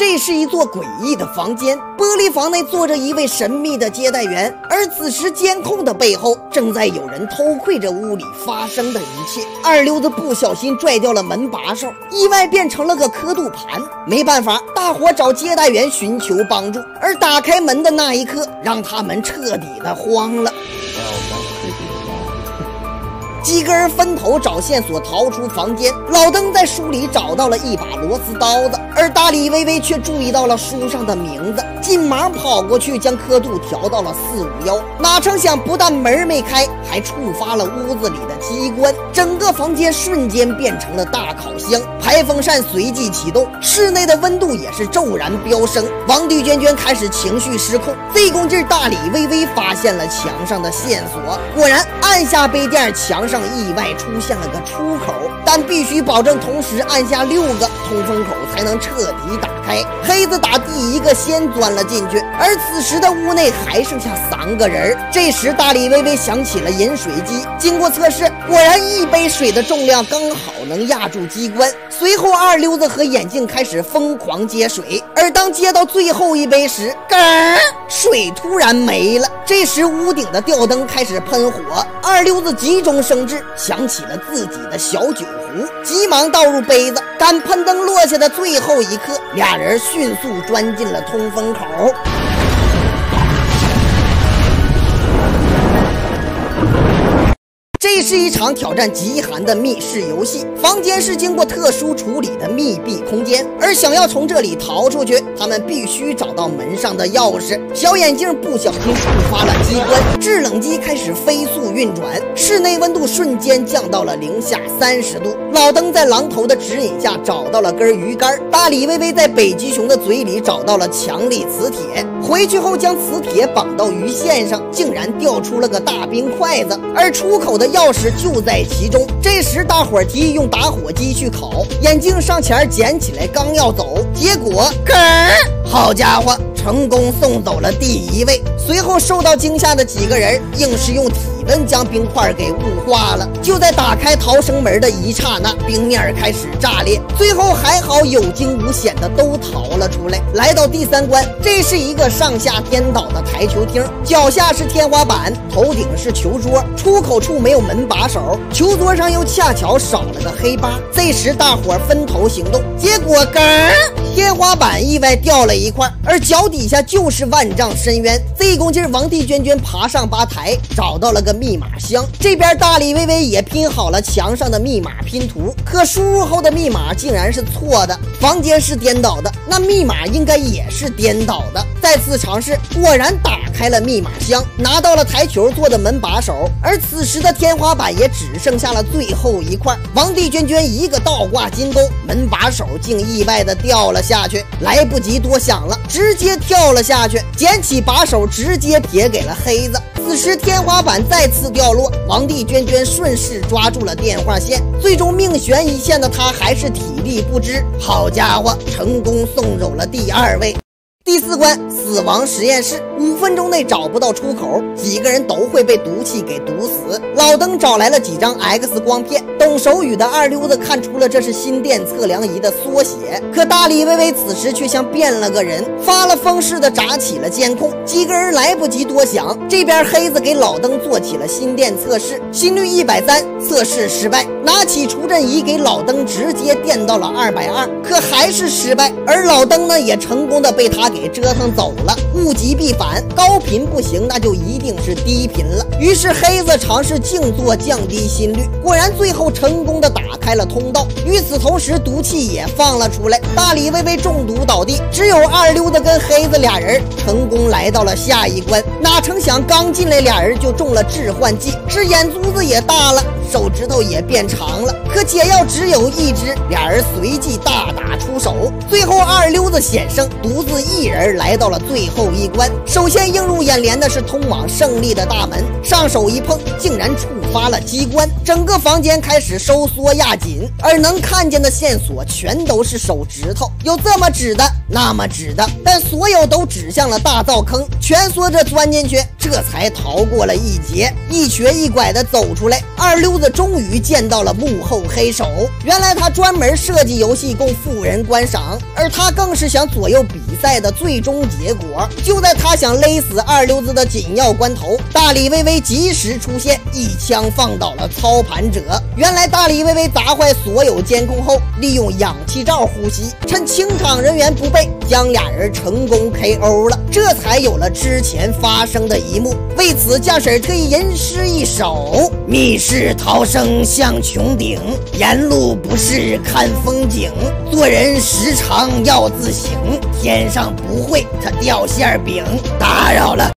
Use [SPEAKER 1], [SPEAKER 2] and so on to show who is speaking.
[SPEAKER 1] 这是一座诡异的房间，玻璃房内坐着一位神秘的接待员，而此时监控的背后正在有人偷窥着屋里发生的一切。二溜子不小心拽掉了门把手，意外变成了个刻度盘。没办法，大伙找接待员寻求帮助，而打开门的那一刻，让他们彻底的慌了。几个人分头找线索逃出房间。老登在书里找到了一把螺丝刀子，而大李微微却注意到了书上的名字，紧忙跑过去将刻度调到了四五幺。哪成想，不但门没开，还触发了屋子里的机关，整个房间瞬间变成了大烤箱，排风扇随即启动，室内的温度也是骤然飙升。王帝娟娟开始情绪失控，这功劲，大李微微发现了墙上的线索，果然按下杯垫，墙。上意外出现了个出口，但必须保证同时按下六个通风口才能彻底打开。黑子打第一个先钻了进去，而此时的屋内还剩下三个人。这时大李微微想起了饮水机，经过测试，果然一杯水的重量刚好能压住机关。随后二溜子和眼镜开始疯狂接水，而当接到最后一杯时，嘎，水突然没了。这时屋顶的吊灯开始喷火，二溜子急中生智。想起了自己的小酒壶，急忙倒入杯子。赶喷灯落下的最后一刻，俩人迅速钻进了通风口。是一场挑战极寒的密室游戏，房间是经过特殊处理的密闭空间，而想要从这里逃出去，他们必须找到门上的钥匙。小眼镜不小心触发了机关，制冷机开始飞速运转，室内温度瞬间降到了零下三十度。老登在狼头的指引下找到了根鱼竿，大李微微在北极熊的嘴里找到了强力磁铁，回去后将磁铁绑到鱼线上，竟然掉出了个大冰块子，而出口的。钥匙就在其中。这时，大伙提议用打火机去烤。眼镜上前捡起来，刚要走，结果，嗝好家伙，成功送走了第一位。随后，受到惊吓的几个人硬是用体温将冰块给雾化了。就在打开逃生门的一刹那，冰面开始炸裂。最后还好有惊无险的都逃了出来。来到第三关，这是一个上下颠倒的台球厅，脚下是天花板，头顶是球桌，出口处没有门把手，球桌上又恰巧少了个黑疤。这时大伙分头行动，结果嘎，天花板意外掉了一块，而脚底下就是万丈深渊。这一功劲，王帝娟娟爬上吧台，找到了个密码箱。这边大李微微也拼好了墙上的密码拼图，可输入后的密码竟然是错的。房间是颠倒的，那密码应该也是颠倒的。再次尝试，果然打开了密码箱，拿到了台球做的门把手。而此时的天花板也只剩下了最后一块。王帝娟娟一个倒挂金钩，门把手竟意外的掉了。下去来不及多想了，直接跳了下去，捡起把手，直接撇给了黑子。此时天花板再次掉落，王帝娟娟顺势抓住了电话线，最终命悬一线的她还是体力不支，好家伙，成功送走了第二位。第四关死亡实验室，五分钟内找不到出口，几个人都会被毒气给毒死。老登找来了几张 X 光片，懂手语的二溜子看出了这是心电测量仪的缩写。可大李微微此时却像变了个人，发了疯似的砸起了监控。几个人来不及多想，这边黑子给老登做起了心电测试，心率一百三，测试失败。拿起除震仪给老登直接电到了二百二，可还是失败。而老登呢，也成功的被他。给给折腾走了，物极必反，高频不行，那就一定是低频了。于是黑子尝试静坐降低心率，果然最后成功的打开了通道。与此同时，毒气也放了出来，大李微微中毒倒地，只有二溜子跟黑子俩人成功来到了下一关。哪成想刚进来俩人就中了致幻剂，是眼珠子也大了。手指头也变长了，可解药只有一支，俩人随即大打出手，最后二溜子险胜，独自一一人来到了最后一关。首先映入眼帘的是通往胜利的大门，上手一碰，竟然触发了机关，整个房间开始收缩压紧，而能看见的线索全都是手指头，有这么指的，那么指的，但所有都指向了大灶坑，蜷缩着钻进去。这才逃过了一劫，一瘸一拐的走出来。二溜子终于见到了幕后黑手，原来他专门设计游戏供富人观赏，而他更是想左右比赛的最终结果。就在他想勒死二溜子的紧要关头，大李薇薇及时出现，一枪放倒了操盘者。原来大李薇薇砸坏所有监控后，利用氧气罩呼吸，趁清场人员不备，将俩人成功 KO 了，这才有了之前发生的一题目。为此，驾驶特意吟诗一首：密室逃生向穹顶，沿路不是看风景，做人时常要自省，天上不会它掉馅饼。打扰了。